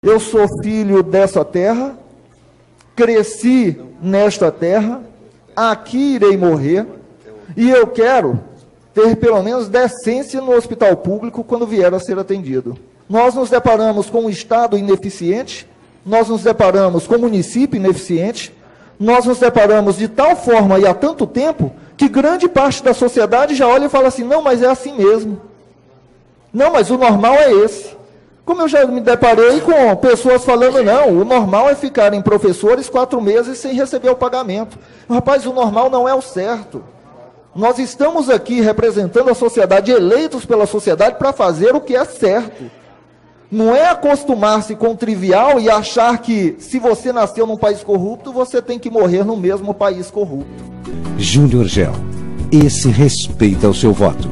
Eu sou filho dessa terra, cresci nesta terra, aqui irei morrer, e eu quero ter pelo menos decência no hospital público quando vier a ser atendido. Nós nos deparamos com um Estado ineficiente, nós nos deparamos com um município ineficiente, nós nos deparamos de tal forma e há tanto tempo que grande parte da sociedade já olha e fala assim: não, mas é assim mesmo. Não, mas o normal é esse. Como eu já me deparei com pessoas falando, não, o normal é ficarem professores quatro meses sem receber o pagamento. Rapaz, o normal não é o certo. Nós estamos aqui representando a sociedade, eleitos pela sociedade, para fazer o que é certo. Não é acostumar-se com o trivial e achar que se você nasceu num país corrupto, você tem que morrer no mesmo país corrupto. Júnior Gel, esse respeita o seu voto.